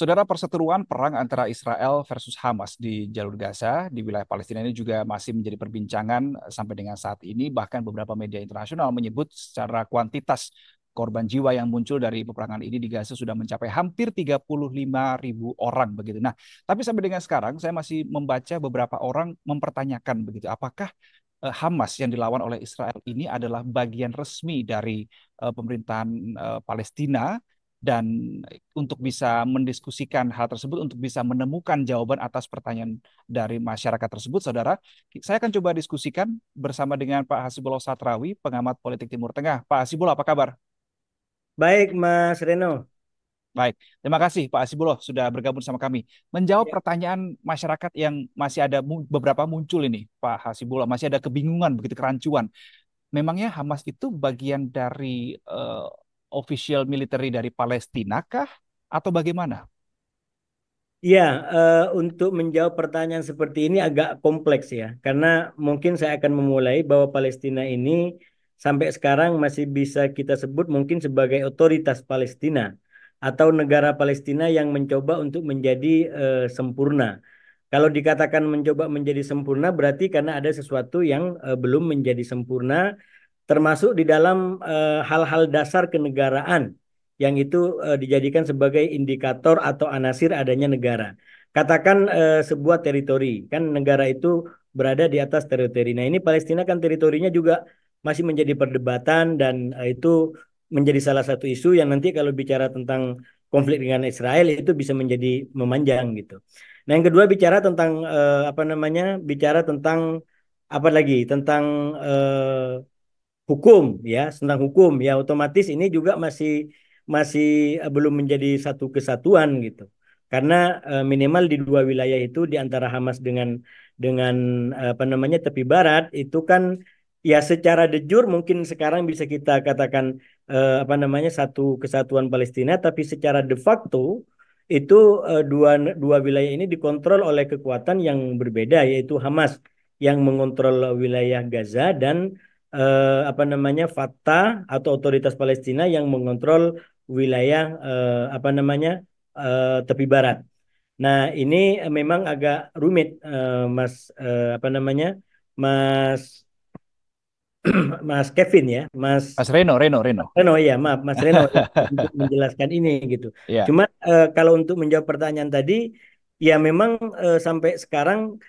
Saudara perseteruan perang antara Israel versus Hamas di jalur Gaza di wilayah Palestina ini juga masih menjadi perbincangan sampai dengan saat ini. Bahkan beberapa media internasional menyebut secara kuantitas korban jiwa yang muncul dari peperangan ini di Gaza sudah mencapai hampir 35 ribu orang begitu. Nah, tapi sampai dengan sekarang saya masih membaca beberapa orang mempertanyakan begitu, apakah uh, Hamas yang dilawan oleh Israel ini adalah bagian resmi dari uh, pemerintahan Palestina dan untuk bisa mendiskusikan hal tersebut untuk bisa menemukan jawaban atas pertanyaan dari masyarakat tersebut saudara saya akan coba diskusikan bersama dengan Pak Hasibullah Satrawi pengamat politik Timur Tengah Pak Hasibullah apa kabar Baik Mas Reno Baik, terima kasih Pak Hasibullah sudah bergabung sama kami. Menjawab ya. pertanyaan masyarakat yang masih ada beberapa muncul ini, Pak Hasibullah, masih ada kebingungan, begitu kerancuan. Memangnya Hamas itu bagian dari uh, official military dari Palestina kah atau bagaimana? Ya, uh, untuk menjawab pertanyaan seperti ini agak kompleks ya, karena mungkin saya akan memulai bahwa Palestina ini sampai sekarang masih bisa kita sebut mungkin sebagai otoritas Palestina atau negara Palestina yang mencoba untuk menjadi uh, sempurna. Kalau dikatakan mencoba menjadi sempurna berarti karena ada sesuatu yang uh, belum menjadi sempurna termasuk di dalam eh, hal-hal uh, dasar kenegaraan yang itu uh, dijadikan sebagai indikator atau anasir adanya negara. Katakan uh, sebuah teritori, kan negara itu berada di atas teritori. Nah, ini Palestina kan teritorinya juga masih menjadi perdebatan dan itu menjadi salah satu isu yang nanti kalau bicara tentang konflik dengan Israel itu bisa menjadi memanjang gitu. Nah, yang kedua bicara tentang apa namanya? bicara tentang apa lagi? Tentang hukum ya tentang hukum. Ya otomatis ini juga masih masih eh, belum menjadi satu kesatuan gitu. Karena uh, minimal di dua wilayah itu di antara Hamas dengan dengan apa namanya tepi barat itu kan ya secara de jure mungkin sekarang bisa kita katakan uh, apa namanya satu kesatuan Palestina tapi secara de facto itu uh, dua dua wilayah ini dikontrol oleh kekuatan yang berbeda yaitu Hamas yang mengontrol wilayah Gaza dan eh, apa namanya Fatah atau otoritas Palestina yang mengontrol wilayah eh, apa namanya eh, tepi barat. Nah ini memang agak rumit, eh, Mas eh, apa namanya Mas Mas Kevin ya, Mas Mas Reno, Reno, Reno. Reno ya, maaf Mas Reno untuk menjelaskan ini gitu. Yeah. Cuma uh, kalau untuk menjawab pertanyaan tadi, ya memang uh, sampai sekarang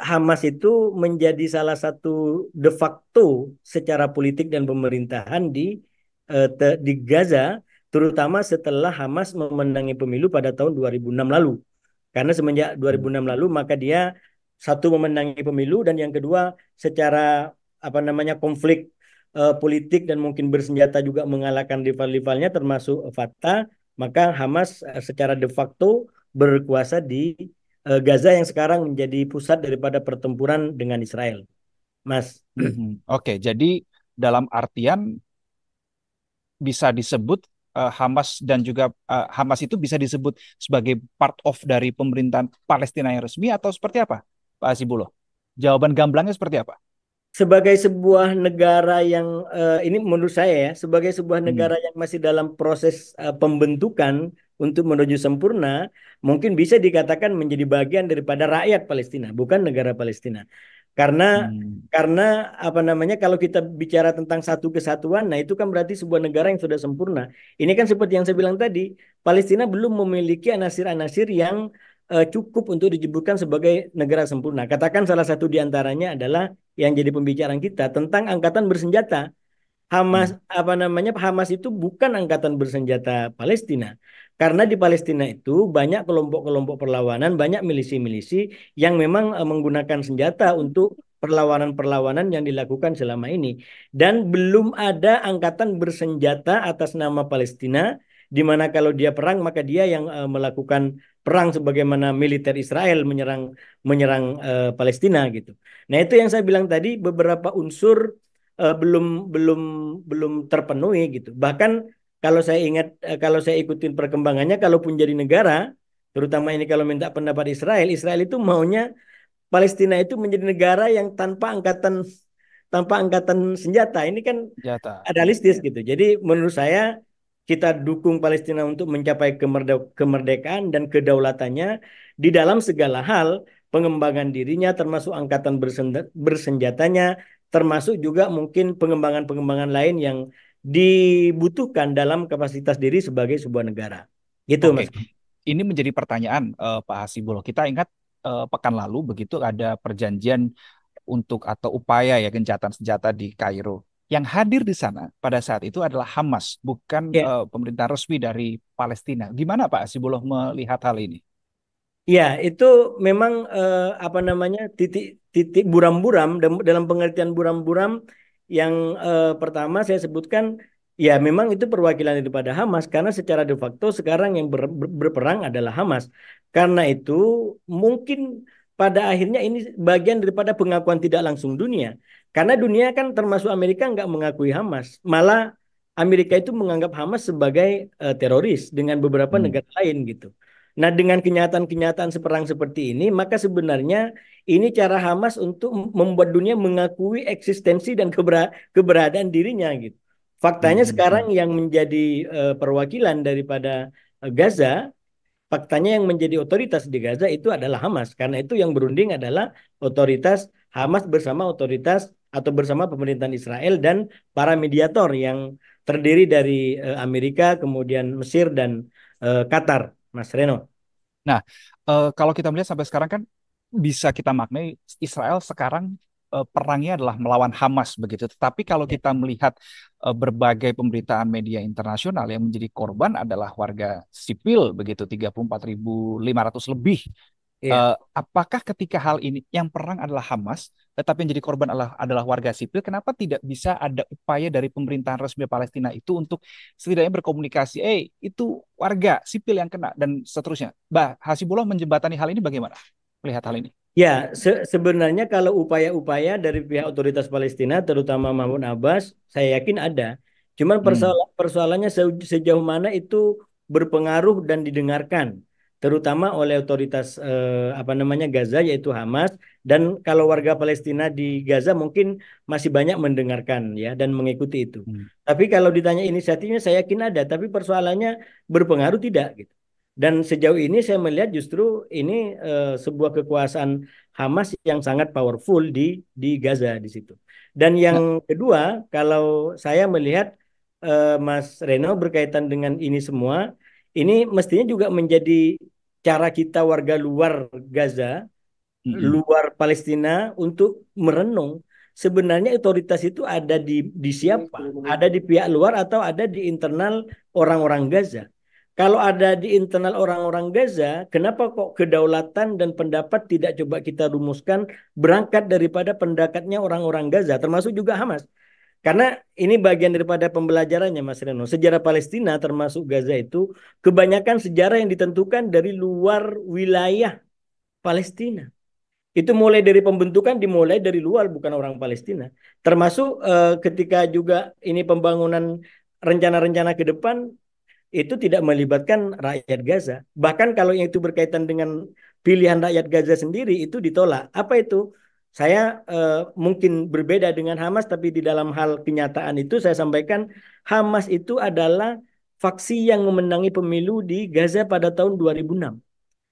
Hamas itu menjadi salah satu de facto secara politik dan pemerintahan di uh, te, di Gaza terutama setelah Hamas memenangi pemilu pada tahun 2006 lalu. Karena semenjak 2006 lalu maka dia satu memenangi pemilu dan yang kedua secara apa namanya konflik uh, politik dan mungkin bersenjata juga mengalahkan rival-rivalnya termasuk Fatah, maka Hamas uh, secara de facto berkuasa di uh, Gaza yang sekarang menjadi pusat daripada pertempuran dengan Israel. Mas. Mhm. Oke, jadi dalam artian bisa disebut uh, Hamas dan juga uh, Hamas itu bisa disebut sebagai part of dari pemerintahan Palestina yang resmi atau seperti apa, Pak Asibulo? Jawaban gamblangnya seperti apa? Sebagai sebuah negara yang uh, ini menurut saya ya, sebagai sebuah hmm. negara hmm. yang masih dalam proses uh, pembentukan untuk menuju sempurna, mungkin bisa dikatakan menjadi bagian daripada rakyat Palestina, bukan negara Palestina. Karena hmm. karena apa namanya kalau kita bicara tentang satu kesatuan, nah itu kan berarti sebuah negara yang sudah sempurna. Ini kan seperti yang saya bilang tadi, Palestina belum memiliki anasir-anasir yang uh, cukup untuk disebutkan sebagai negara sempurna. Katakan salah satu di antaranya adalah yang jadi pembicaraan kita tentang angkatan bersenjata. Hamas hmm. apa namanya Hamas itu bukan angkatan bersenjata Palestina. Karena di Palestina itu banyak kelompok-kelompok perlawanan, banyak milisi-milisi yang memang uh, menggunakan senjata untuk perlawanan-perlawanan yang dilakukan selama ini. Dan belum ada angkatan bersenjata atas nama Palestina, di mana kalau dia perang maka dia yang uh, melakukan perang sebagaimana militer Israel menyerang menyerang uh, Palestina gitu. Nah itu yang saya bilang tadi beberapa unsur uh, belum belum belum terpenuhi gitu. Bahkan kalau saya ingat eh, kalau saya ikutin perkembangannya kalaupun jadi negara terutama ini kalau minta pendapat Israel Israel itu maunya Palestina itu menjadi negara yang tanpa angkatan tanpa angkatan senjata ini kan senjata. realistis gitu jadi menurut saya kita dukung Palestina untuk mencapai kemerdekaan dan kedaulatannya di dalam segala hal, pengembangan dirinya termasuk angkatan bersenjatanya, termasuk juga mungkin pengembangan-pengembangan lain yang dibutuhkan dalam kapasitas diri sebagai sebuah negara. Gitu, Oke. Mas. Ini menjadi pertanyaan uh, Pak Hasibulo. Kita ingat uh, pekan lalu begitu ada perjanjian untuk atau upaya ya gencatan senjata di Kairo. Yang hadir di sana pada saat itu adalah Hamas, bukan yeah. Ya. uh, pemerintah resmi dari Palestina. Gimana Pak Hasibulo melihat hal ini? Ya, itu memang uh, apa namanya titik-titik buram-buram dalam pengertian buram-buram yang uh, pertama saya sebutkan ya memang itu perwakilan daripada Hamas karena secara de facto sekarang yang ber, ber, berperang adalah Hamas. Karena itu mungkin pada akhirnya ini bagian daripada pengakuan tidak langsung dunia. Karena dunia kan termasuk Amerika nggak mengakui Hamas. Malah Amerika itu menganggap Hamas sebagai uh, teroris dengan beberapa hmm. negara lain gitu. Nah, dengan kenyataan-kenyataan seperang seperti ini, maka sebenarnya ini cara Hamas untuk membuat dunia mengakui eksistensi dan keberadaan dirinya gitu. Faktanya hmm. sekarang yang menjadi uh, perwakilan daripada uh, Gaza, faktanya yang menjadi otoritas di Gaza itu adalah Hamas. Karena itu yang berunding adalah otoritas Hamas bersama otoritas atau bersama pemerintahan Israel dan para mediator yang terdiri dari uh, Amerika, kemudian Mesir dan uh, Qatar. Mas Reno. Nah, uh, kalau kita melihat sampai sekarang kan bisa kita maknai Israel sekarang uh, perangnya adalah melawan Hamas begitu. Tetapi kalau ya. kita melihat uh, berbagai pemberitaan media internasional yang menjadi korban adalah warga sipil begitu 34.500 lebih Yeah. Iya. Uh, apakah ketika hal ini yang perang adalah Hamas, tetapi yang jadi korban adalah adalah warga sipil, kenapa tidak bisa ada upaya dari pemerintahan resmi Palestina itu untuk setidaknya berkomunikasi, eh itu warga sipil yang kena dan seterusnya. Bah, Hasibullah menjembatani hal ini bagaimana? Melihat hal ini. Ya, se sebenarnya kalau upaya-upaya dari pihak otoritas Palestina, terutama Mahmud Abbas, saya yakin ada. Cuman persoalan hmm. persoalannya sejauh mana itu berpengaruh dan didengarkan terutama oleh otoritas eh, apa namanya Gaza yaitu Hamas dan kalau warga Palestina di Gaza mungkin masih banyak mendengarkan ya dan mengikuti itu. Hmm. Tapi kalau ditanya inisiatifnya saya yakin ada, tapi persoalannya berpengaruh tidak gitu. Dan sejauh ini saya melihat justru ini eh, sebuah kekuasaan Hamas yang sangat powerful di di Gaza di situ. Dan yang nah. kedua, kalau saya melihat eh, Mas Reno berkaitan dengan ini semua, ini mestinya juga menjadi cara kita warga luar Gaza, mm-hmm. luar Palestina untuk merenung sebenarnya otoritas itu ada di di siapa? Ada di pihak luar atau ada di internal orang-orang Gaza? Kalau ada di internal orang-orang Gaza, kenapa kok kedaulatan dan pendapat tidak coba kita rumuskan berangkat daripada pendekatnya orang-orang Gaza, termasuk juga Hamas? Karena ini bagian daripada pembelajarannya Mas Reno. Sejarah Palestina termasuk Gaza itu kebanyakan sejarah yang ditentukan dari luar wilayah Palestina. Itu mulai dari pembentukan dimulai dari luar bukan orang Palestina. Termasuk uh, ketika juga ini pembangunan rencana-rencana ke depan itu tidak melibatkan rakyat Gaza. Bahkan kalau yang itu berkaitan dengan pilihan rakyat Gaza sendiri itu ditolak. Apa itu? Saya uh, mungkin berbeda dengan Hamas, tapi di dalam hal kenyataan itu saya sampaikan Hamas itu adalah faksi yang memenangi pemilu di Gaza pada tahun 2006.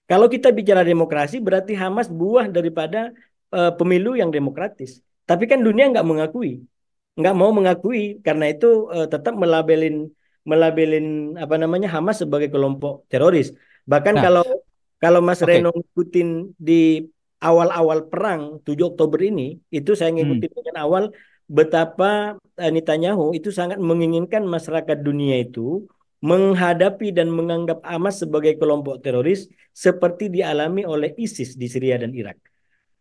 Kalau kita bicara demokrasi, berarti Hamas buah daripada uh, pemilu yang demokratis. Tapi kan dunia nggak mengakui, nggak mau mengakui karena itu uh, tetap melabelin melabelin apa namanya Hamas sebagai kelompok teroris. Bahkan nah, kalau kalau Mas okay. Reno ngikutin di awal-awal perang 7 Oktober ini itu saya ngikutin hmm. dengan awal betapa uh, Netanyahu itu sangat menginginkan masyarakat dunia itu menghadapi dan menganggap Hamas sebagai kelompok teroris seperti dialami oleh ISIS di Syria dan Irak.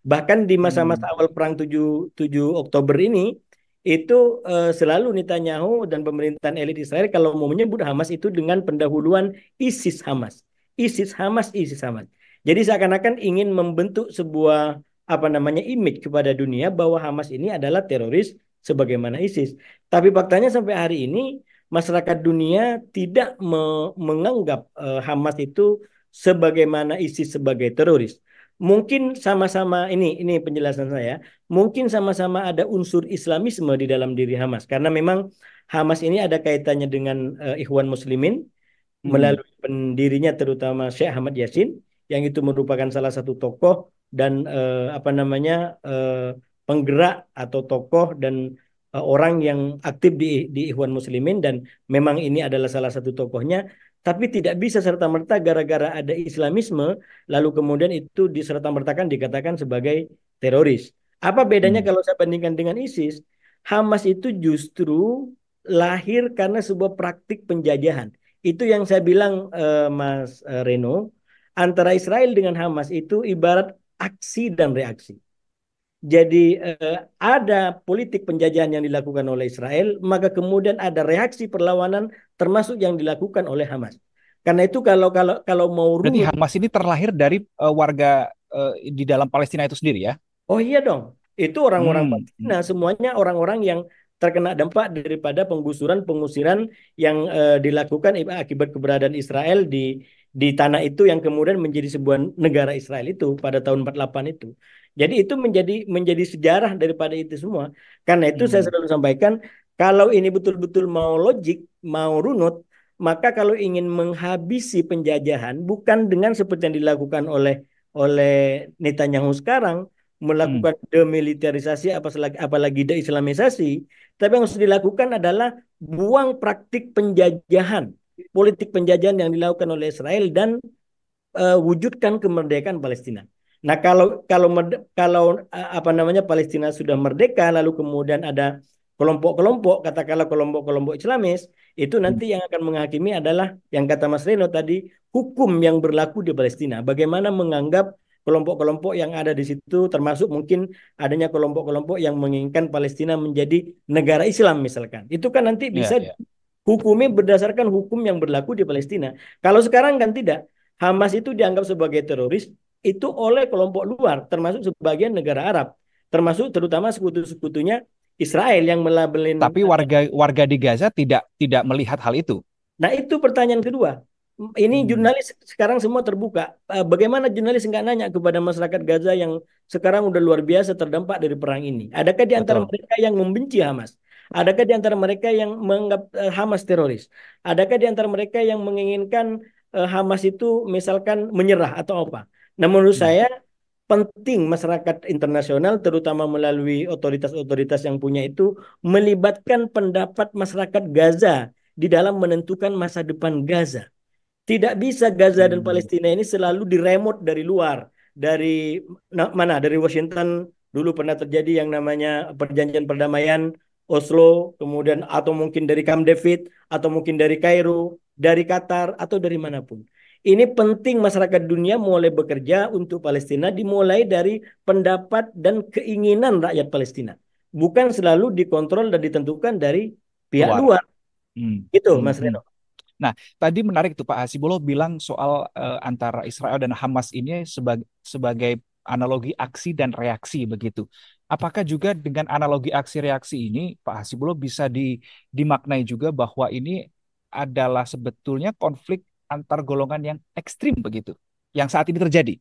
Bahkan di masa-masa hmm. awal perang 7 7 Oktober ini itu uh, selalu Netanyahu dan pemerintahan elit Israel kalau mau menyebut Hamas itu dengan pendahuluan ISIS Hamas. ISIS Hamas ISIS Hamas. Jadi seakan-akan ingin membentuk sebuah apa namanya image kepada dunia bahwa Hamas ini adalah teroris sebagaimana ISIS. Tapi faktanya sampai hari ini masyarakat dunia tidak me menganggap uh, Hamas itu sebagaimana ISIS sebagai teroris. Mungkin sama-sama ini ini penjelasan saya, mungkin sama-sama ada unsur Islamisme di dalam diri Hamas karena memang Hamas ini ada kaitannya dengan uh, Ikhwan Muslimin hmm. melalui pendirinya terutama Syekh Ahmad Yasin yang itu merupakan salah satu tokoh dan uh, apa namanya uh, penggerak atau tokoh dan uh, orang yang aktif di di Ikhwan Muslimin dan memang ini adalah salah satu tokohnya tapi tidak bisa serta merta gara-gara ada Islamisme lalu kemudian itu diserta mertakan dikatakan sebagai teroris. Apa bedanya hmm. kalau saya bandingkan dengan ISIS? Hamas itu justru lahir karena sebuah praktik penjajahan. Itu yang saya bilang uh, Mas uh, Reno, antara Israel dengan Hamas itu ibarat aksi dan reaksi. Jadi uh, ada politik penjajahan yang dilakukan oleh Israel, maka kemudian ada reaksi perlawanan termasuk yang dilakukan oleh Hamas. Karena itu kalau kalau kalau mau Berarti Hamas ini terlahir dari uh, warga uh, di dalam Palestina itu sendiri ya? Oh iya dong. Itu orang-orang hmm. Palestina semuanya orang-orang yang terkena dampak daripada penggusuran pengusiran yang uh, dilakukan akibat keberadaan Israel di di tanah itu yang kemudian menjadi sebuah negara Israel itu pada tahun 48 itu. Jadi itu menjadi menjadi sejarah daripada itu semua. Karena itu hmm. saya selalu sampaikan kalau ini betul-betul mau logik, mau runut, maka kalau ingin menghabisi penjajahan bukan dengan seperti yang dilakukan oleh oleh Netanyahu sekarang, melakukan hmm. demilitarisasi apalagi apalagi deislamisasi tapi yang harus dilakukan adalah buang praktik penjajahan politik penjajahan yang dilakukan oleh Israel dan uh, wujudkan kemerdekaan Palestina. Nah, kalau kalau kalau uh, apa namanya Palestina sudah merdeka lalu kemudian ada kelompok-kelompok katakanlah kelompok-kelompok Islamis itu nanti hmm. yang akan menghakimi adalah yang kata Mas Reno tadi hukum yang berlaku di Palestina. Bagaimana menganggap kelompok-kelompok yang ada di situ termasuk mungkin adanya kelompok-kelompok yang menginginkan Palestina menjadi negara Islam misalkan. Itu kan nanti ya, bisa yeah, yeah. Hukumi berdasarkan hukum yang berlaku di Palestina. Kalau sekarang kan tidak. Hamas itu dianggap sebagai teroris itu oleh kelompok luar termasuk sebagian negara Arab, termasuk terutama sekutu-sekutunya Israel yang melabelin Tapi warga warga di Gaza tidak tidak melihat hal itu. Nah, itu pertanyaan kedua ini hmm. jurnalis sekarang semua terbuka. Eh, bagaimana jurnalis nggak nanya kepada masyarakat Gaza yang sekarang udah luar biasa terdampak dari perang ini? Adakah di antara Betul. mereka yang membenci Hamas? Adakah di antara mereka yang menganggap eh, Hamas teroris? Adakah di antara mereka yang menginginkan eh, Hamas itu misalkan menyerah atau apa? Nah, menurut hmm. saya penting masyarakat internasional terutama melalui otoritas-otoritas yang punya itu melibatkan pendapat masyarakat Gaza di dalam menentukan masa depan Gaza. Tidak bisa Gaza dan hmm. Palestina ini selalu diremot dari luar. Dari mana? Dari Washington dulu pernah terjadi yang namanya perjanjian perdamaian Oslo, kemudian atau mungkin dari Camp David, atau mungkin dari Kairo, dari Qatar, atau dari mana pun. Ini penting masyarakat dunia mulai bekerja untuk Palestina dimulai dari pendapat dan keinginan rakyat Palestina. Bukan selalu dikontrol dan ditentukan dari pihak luar. luar. Hmm. Itu Mas hmm. Reno. Nah, tadi menarik tuh Pak Hasibulo bilang soal uh, antara Israel dan Hamas ini sebagai sebagai analogi aksi dan reaksi begitu. Apakah juga dengan analogi aksi reaksi ini Pak Hasibulo bisa di, dimaknai juga bahwa ini adalah sebetulnya konflik antar golongan yang ekstrim begitu yang saat ini terjadi?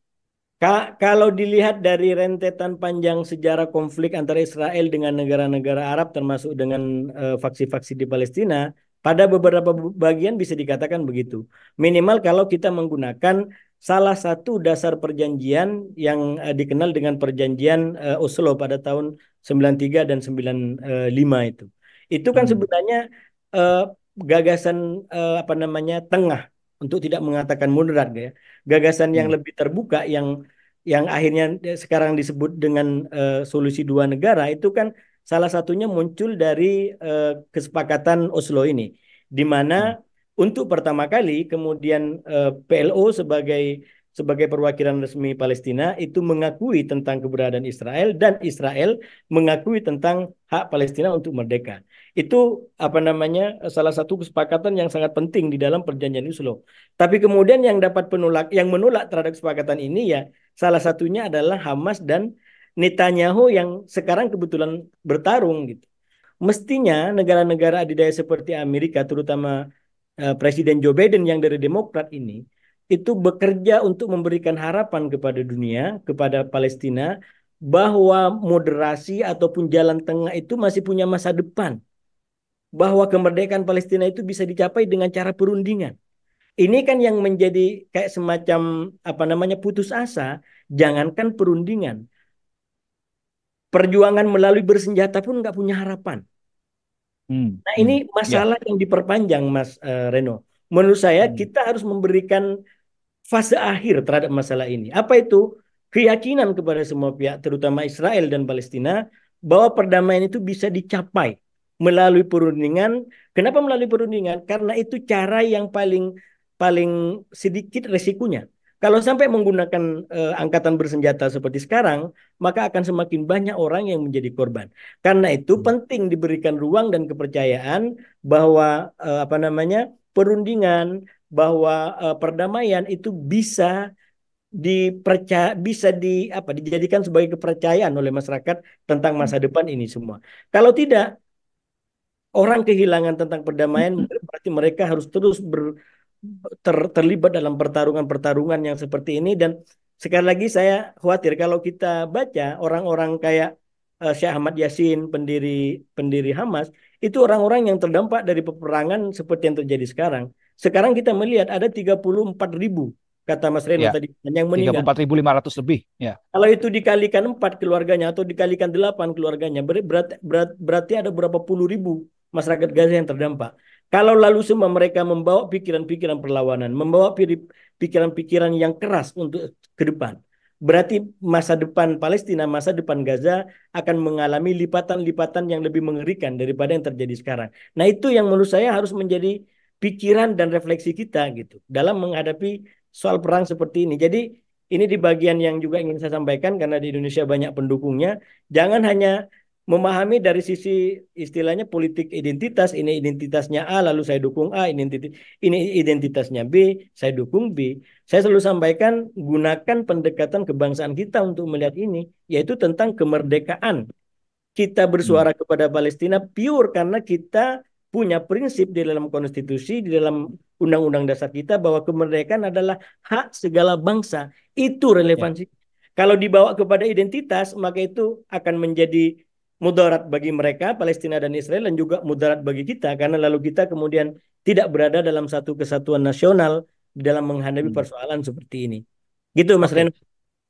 Kalau dilihat dari rentetan panjang sejarah konflik antara Israel dengan negara-negara Arab termasuk dengan uh, faksi-faksi di Palestina, pada beberapa bagian bisa dikatakan begitu. Minimal kalau kita menggunakan salah satu dasar perjanjian yang uh, dikenal dengan perjanjian uh, Oslo pada tahun 93 dan 95 itu. Itu kan hmm. sebenarnya uh, gagasan uh, apa namanya tengah untuk tidak mengatakan moderat ya. Gagasan hmm. yang lebih terbuka yang yang akhirnya sekarang disebut dengan uh, solusi dua negara itu kan salah satunya muncul dari uh, kesepakatan Oslo ini, di mana hmm. Untuk pertama kali kemudian eh, PLO sebagai sebagai perwakilan resmi Palestina itu mengakui tentang keberadaan Israel dan Israel mengakui tentang hak Palestina untuk merdeka. Itu apa namanya salah satu kesepakatan yang sangat penting di dalam perjanjian Oslo. Tapi kemudian yang dapat penolak yang menolak terhadap kesepakatan ini ya salah satunya adalah Hamas dan Netanyahu yang sekarang kebetulan bertarung gitu. Mestinya negara-negara adidaya seperti Amerika terutama uh, Presiden Joe Biden yang dari Demokrat ini itu bekerja untuk memberikan harapan kepada dunia, kepada Palestina bahwa moderasi ataupun jalan tengah itu masih punya masa depan. bahwa kemerdekaan Palestina itu bisa dicapai dengan cara perundingan. Ini kan yang menjadi kayak semacam apa namanya putus asa, jangankan perundingan. Perjuangan melalui bersenjata pun nggak punya harapan. Hmm. Nah ini hmm. Ya. masalah yeah. yang diperpanjang Mas uh, Reno. Menurut saya hmm. kita harus memberikan fase akhir terhadap masalah ini. Apa itu? Keyakinan kepada semua pihak, terutama Israel dan Palestina, bahwa perdamaian itu bisa dicapai melalui perundingan. Kenapa melalui perundingan? Karena itu cara yang paling paling sedikit resikonya. Kalau sampai menggunakan uh, angkatan bersenjata seperti sekarang, maka akan semakin banyak orang yang menjadi korban. Karena itu hmm. penting diberikan ruang dan kepercayaan bahwa uh, apa namanya perundingan, bahwa uh, perdamaian itu bisa dipercaya bisa di apa dijadikan sebagai kepercayaan oleh masyarakat tentang masa hmm. depan ini semua. Kalau tidak, orang kehilangan tentang perdamaian hmm. berarti mereka harus terus ber, ter, terlibat dalam pertarungan-pertarungan yang seperti ini dan sekali lagi saya khawatir kalau kita baca orang-orang kayak uh, Syekh Ahmad Yasin pendiri pendiri Hamas itu orang-orang yang terdampak dari peperangan seperti yang terjadi sekarang. Sekarang kita melihat ada 34 ribu kata Mas Reno ya, tadi yang meninggal. 34.500 lebih. Ya. Kalau itu dikalikan empat keluarganya atau dikalikan delapan keluarganya, berat, berat, berarti ada berapa puluh ribu masyarakat Gaza yang terdampak. Kalau lalu semua mereka membawa pikiran-pikiran perlawanan, membawa pikiran-pikiran yang keras untuk ke depan, berarti masa depan Palestina, masa depan Gaza akan mengalami lipatan-lipatan yang lebih mengerikan daripada yang terjadi sekarang. Nah, itu yang menurut saya harus menjadi pikiran dan refleksi kita gitu dalam menghadapi soal perang seperti ini. Jadi ini di bagian yang juga ingin saya sampaikan karena di Indonesia banyak pendukungnya, jangan hanya memahami dari sisi istilahnya politik identitas. Ini identitasnya A lalu saya dukung A. Ini ini identitasnya B saya dukung B. Saya selalu sampaikan gunakan pendekatan kebangsaan kita untuk melihat ini yaitu tentang kemerdekaan. Kita bersuara hmm. kepada Palestina pure karena kita punya prinsip di dalam konstitusi di dalam undang-undang dasar kita bahwa kemerdekaan adalah hak segala bangsa. Itu relevansi. Ya. kalau dibawa kepada identitas maka itu akan menjadi mudarat bagi mereka Palestina dan Israel dan juga mudarat bagi kita karena lalu kita kemudian tidak berada dalam satu kesatuan nasional dalam menghadapi hmm. persoalan seperti ini. Gitu Mas Ren.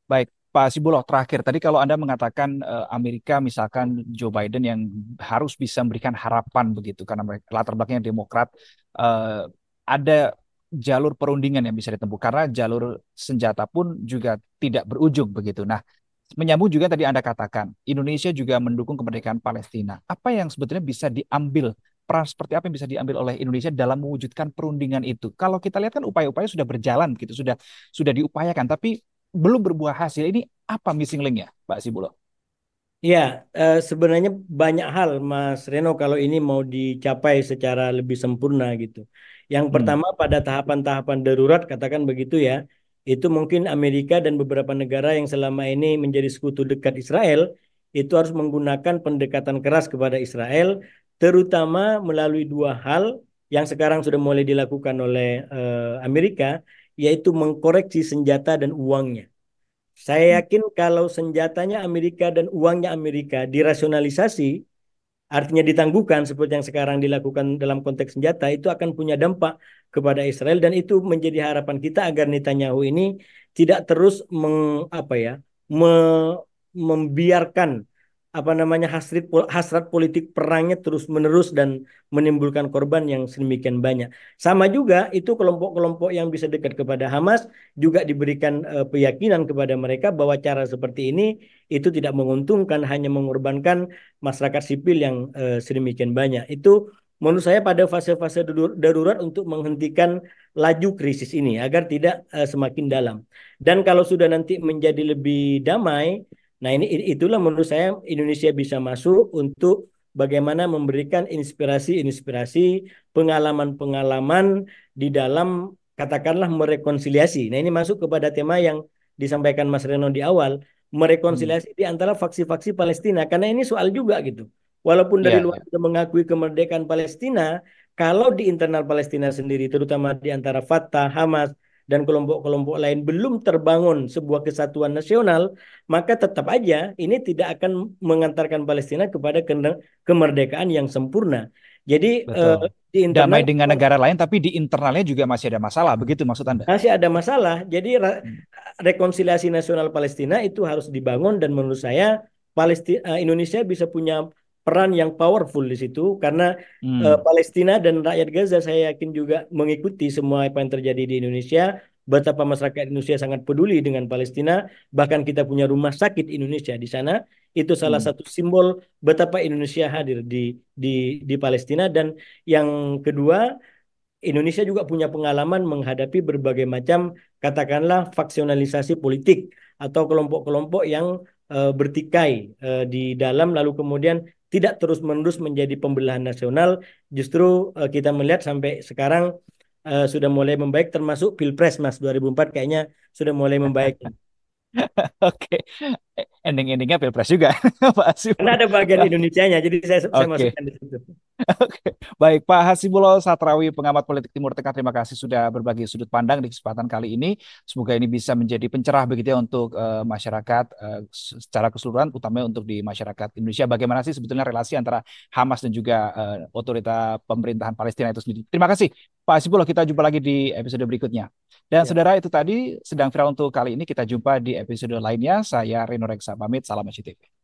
Baik, Pak Sibuloh terakhir tadi kalau Anda mengatakan uh, Amerika misalkan Joe Biden yang harus bisa memberikan harapan begitu karena mereka latar belakangnya Demokrat uh, ada jalur perundingan yang bisa ditempuh karena jalur senjata pun juga tidak berujung begitu. Nah, menyambung juga tadi Anda katakan, Indonesia juga mendukung kemerdekaan Palestina. Apa yang sebetulnya bisa diambil, peran seperti apa yang bisa diambil oleh Indonesia dalam mewujudkan perundingan itu? Kalau kita lihat kan upaya-upaya sudah berjalan gitu, sudah sudah diupayakan, tapi belum berbuah hasil. Ini apa missing link-nya, Pak Sibulo? Ya, eh, sebenarnya banyak hal, Mas Reno, kalau ini mau dicapai secara lebih sempurna gitu. Yang hmm. pertama pada tahapan-tahapan darurat, katakan begitu ya, itu mungkin Amerika dan beberapa negara yang selama ini menjadi sekutu dekat Israel itu harus menggunakan pendekatan keras kepada Israel terutama melalui dua hal yang sekarang sudah mulai dilakukan oleh uh, Amerika yaitu mengkoreksi senjata dan uangnya. Saya hmm. yakin kalau senjatanya Amerika dan uangnya Amerika dirasionalisasi artinya ditangguhkan seperti yang sekarang dilakukan dalam konteks senjata itu akan punya dampak kepada Israel dan itu menjadi harapan kita agar Netanyahu ini tidak terus meng, apa ya me, membiarkan apa namanya hasrat hasrat politik perangnya terus menerus dan menimbulkan korban yang sedemikian banyak. Sama juga itu kelompok-kelompok yang bisa dekat kepada Hamas juga diberikan uh, keyakinan kepada mereka bahwa cara seperti ini itu tidak menguntungkan hanya mengorbankan masyarakat sipil yang uh, sedemikian banyak. Itu menurut saya pada fase-fase darurat untuk menghentikan laju krisis ini agar tidak uh, semakin dalam. Dan kalau sudah nanti menjadi lebih damai Nah ini itulah menurut saya Indonesia bisa masuk untuk bagaimana memberikan inspirasi-inspirasi, pengalaman-pengalaman di dalam katakanlah merekonsiliasi. Nah ini masuk kepada tema yang disampaikan Mas Reno di awal, merekonsiliasi hmm. di antara faksi-faksi Palestina karena ini soal juga gitu. Walaupun dari yeah. luar kita mengakui kemerdekaan Palestina, kalau di internal Palestina sendiri, terutama di antara Fatah, Hamas, dan kelompok-kelompok lain belum terbangun sebuah kesatuan nasional, maka tetap aja ini tidak akan mengantarkan Palestina kepada kemerdekaan yang sempurna. Jadi uh, di internal damai dengan negara lain tapi di internalnya juga masih ada masalah begitu maksud Anda? Masih ada masalah. Jadi hmm. rekonsiliasi nasional Palestina itu harus dibangun dan menurut saya Palestina eh, Indonesia bisa punya peran yang powerful di situ karena hmm. uh, Palestina dan rakyat Gaza saya yakin juga mengikuti semua apa yang terjadi di Indonesia betapa masyarakat Indonesia sangat peduli dengan Palestina bahkan kita punya rumah sakit Indonesia di sana itu salah hmm. satu simbol betapa Indonesia hadir di di di Palestina dan yang kedua Indonesia juga punya pengalaman menghadapi berbagai macam katakanlah faksionalisasi politik atau kelompok-kelompok yang uh, bertikai uh, di dalam lalu kemudian tidak terus-menerus menjadi pembelahan nasional justru uh, kita melihat sampai sekarang uh, sudah mulai membaik termasuk Pilpres Mas 2004 kayaknya sudah mulai membaik. Oke, ending-endingnya pilpres juga, Pak Hasibullah. Karena ada bagian Indonesia-nya, jadi saya, okay. saya masukkan di situ. Oke, baik Pak Hasibullah Satrawi, pengamat politik Timur Tengah, terima kasih sudah berbagi sudut pandang di kesempatan kali ini. Semoga ini bisa menjadi pencerah begitu ya untuk uh, masyarakat uh, secara keseluruhan, utamanya untuk di masyarakat Indonesia. Bagaimana sih sebetulnya relasi antara Hamas dan juga uh, otorita pemerintahan Palestina itu sendiri? Terima kasih Pak Hasibullah, kita jumpa lagi di episode berikutnya. Dan ya. saudara itu tadi sedang viral untuk kali ini kita jumpa di episode lainnya. Saya Reno Reksa pamit, salam SCTV.